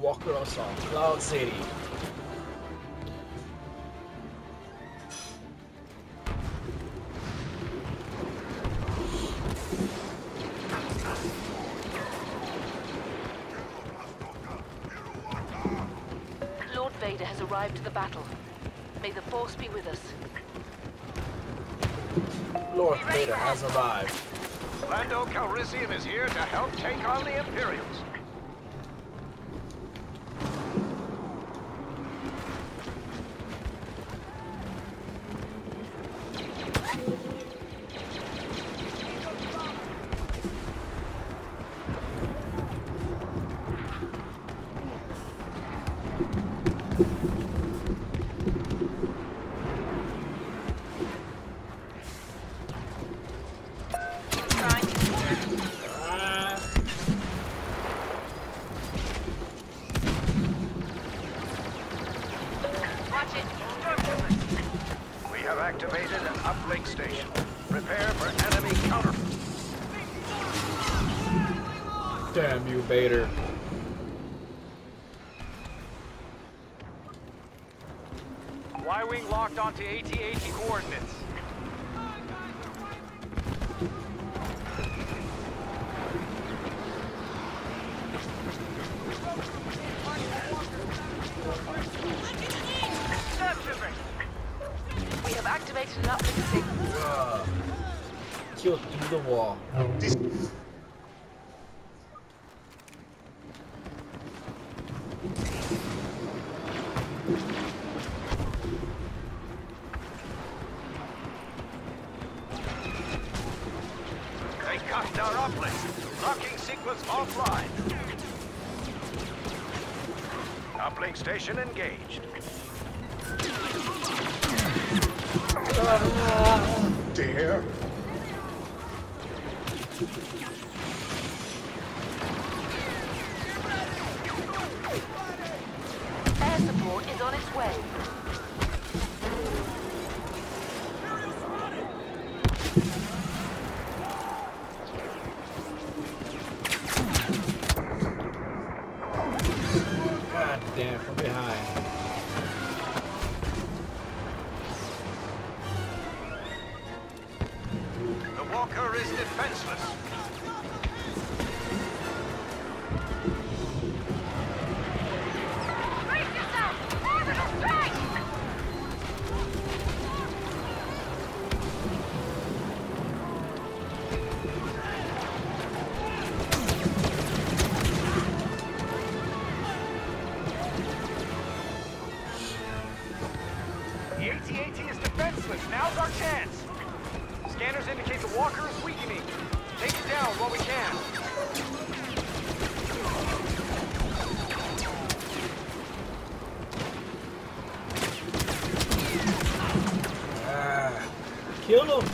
Walker Assault, Cloud City. Lord Vader has arrived at the battle. May the Force be with us. Lord Vader has arrived. Lando Calrissian is here to help take on the Imperials. Damn you, Vader. Y-wing locked onto AT-AT coordinates. They our uplink. Locking sequence offline. Uplink station engaged. Air kill him.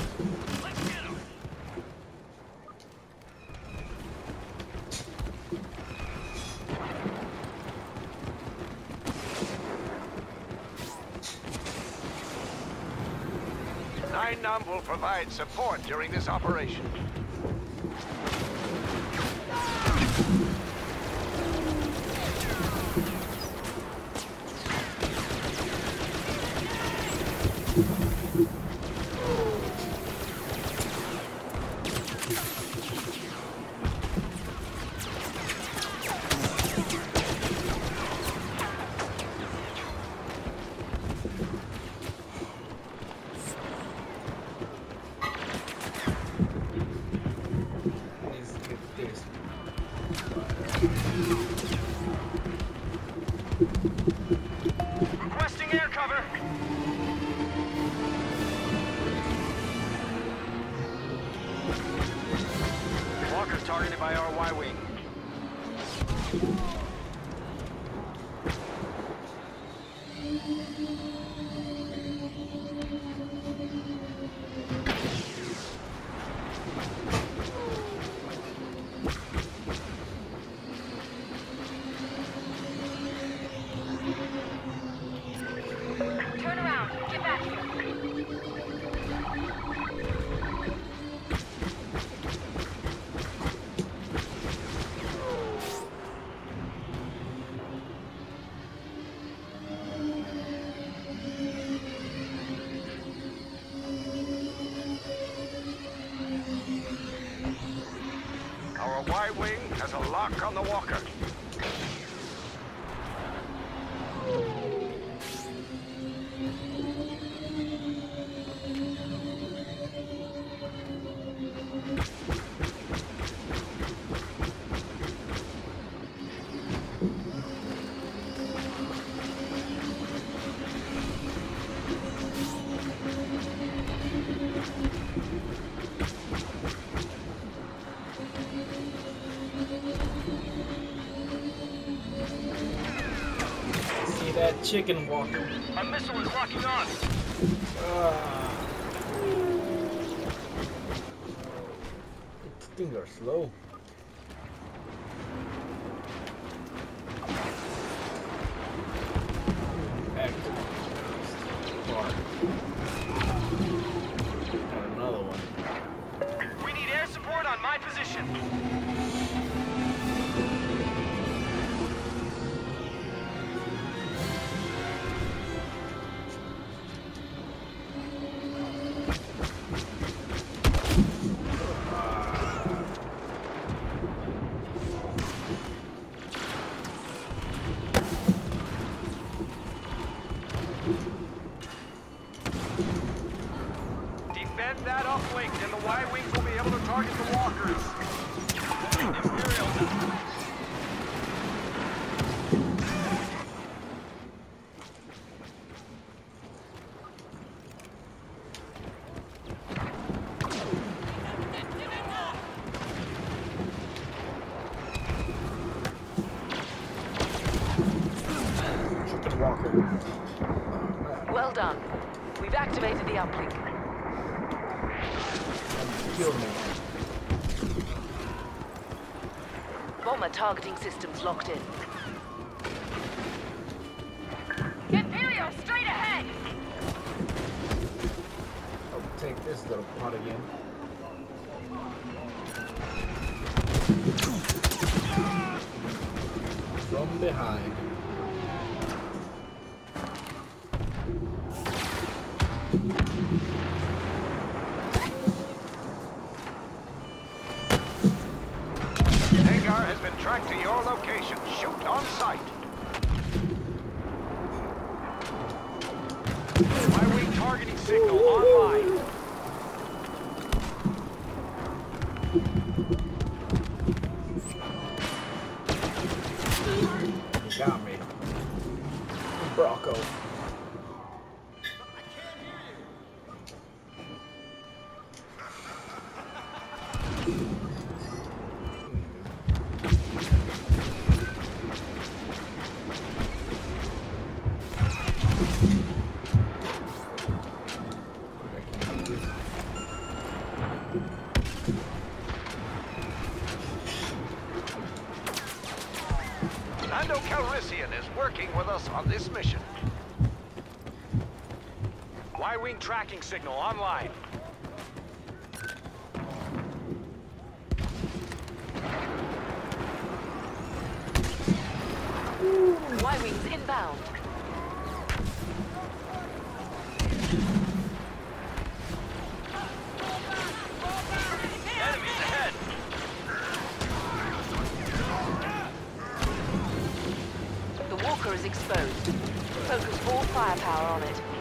Nien Nunb will provide support during this operation. Y-Wing has a lock on the walker. Chicken walking. A missile is locking on. Ah. Things are slow. Active. Bar. Got another one. We need air support on my position. Defend that uplink, and the Y-Wings will be able to target the walkers. Imperial. Chicken. Well done. We've activated the uplink. Man. Kill me. Bomber targeting systems locked in. Imperial, straight ahead! I'll take this little pot again. From behind. Brocco. Calrissian is working with us on this mission. Y-Wing tracking signal online. Y-Wings inbound. Firepower on it.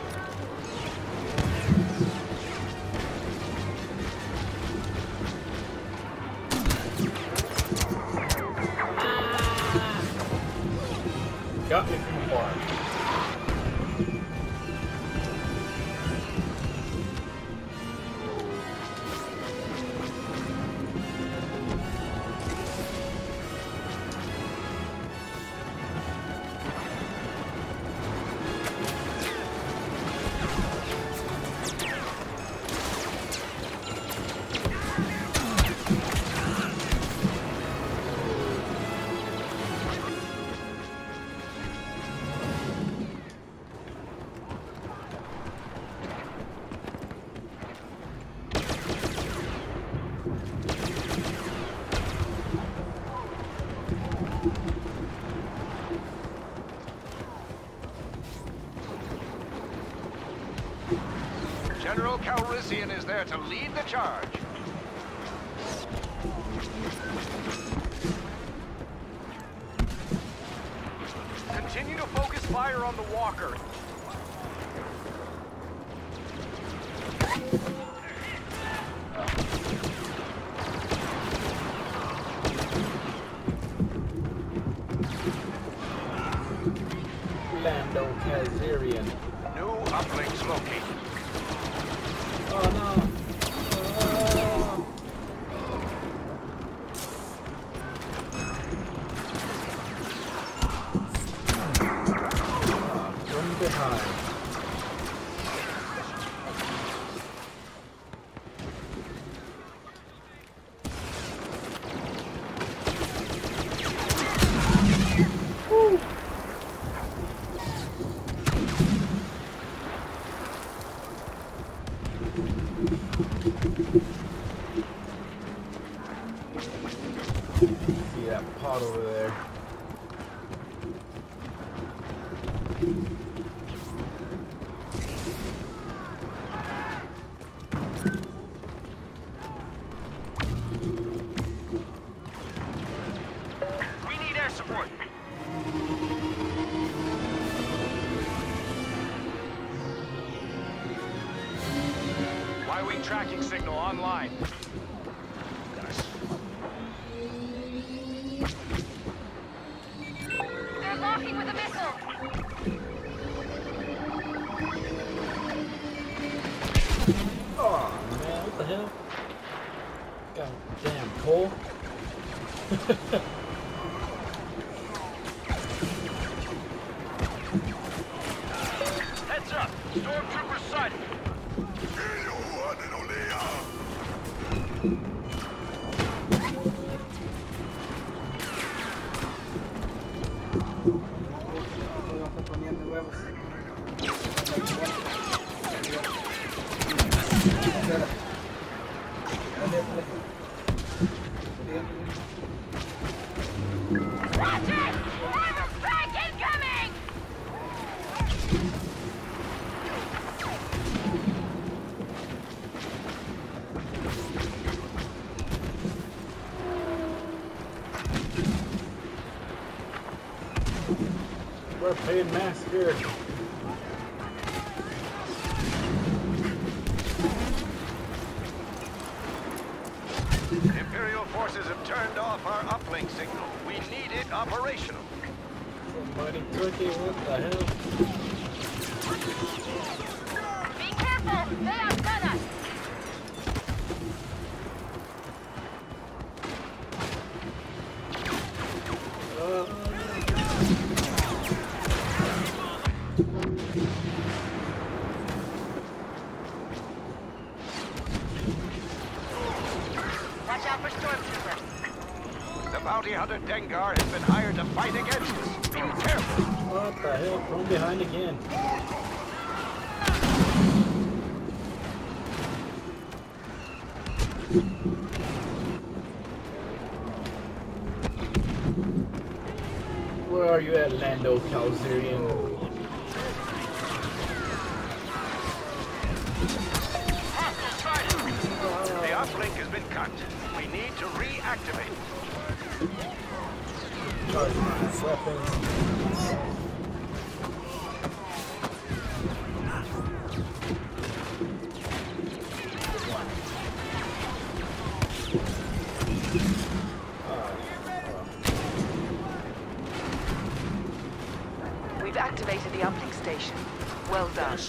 Calrissian is there to lead the charge. Continue to focus fire on the walker. Lando Calrissian. Behind. See that pot over there. 嗯。We're paying massacre. Imperial forces have turned off our uplink signal. We need it operational. Somebody cookie, what the hell? Be careful! They outgun has been hired to fight against us. Be careful. what the hell? From behind again. Where are you at, Lando Calrissian? Well done.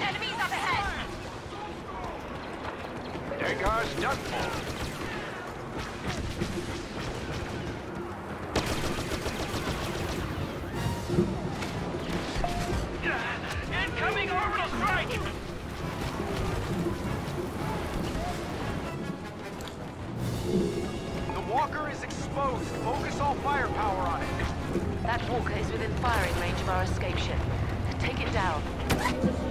Enemies up ahead! Dengar's done for. Focus all firepower on it. That walker is within firing range of our escape ship. Take it down.